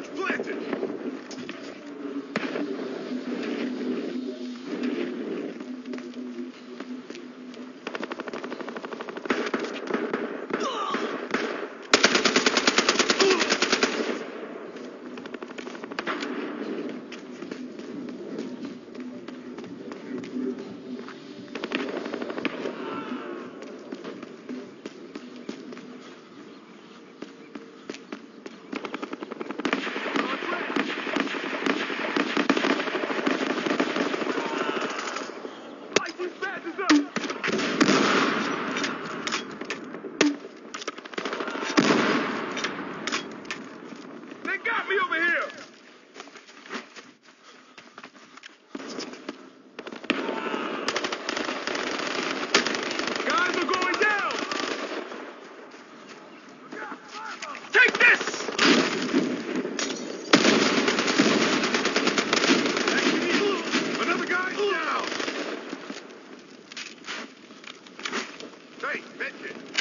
Charge planted! These Great, bitches.